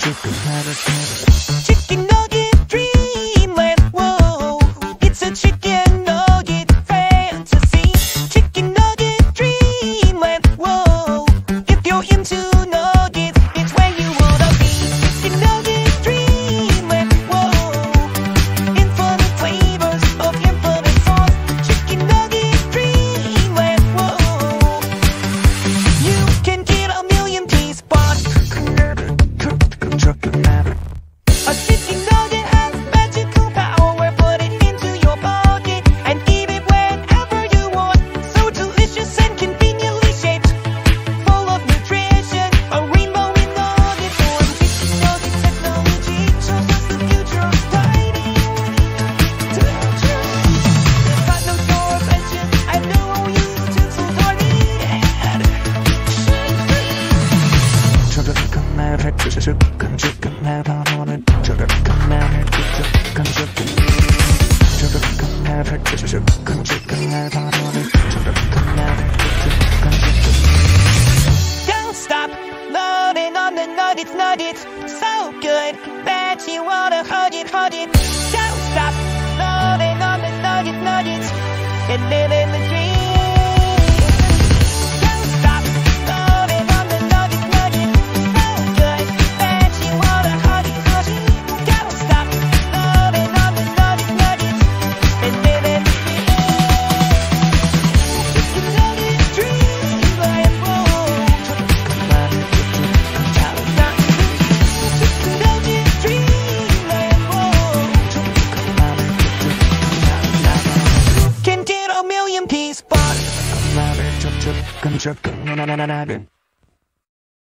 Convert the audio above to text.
Chicken, Don't stop loading on the nuggets, nuggets. So good that you wanna hug it, hug it. Don't stop loading on the nuggets, nuggets. And living the dream. Can get a million piece box. Chicken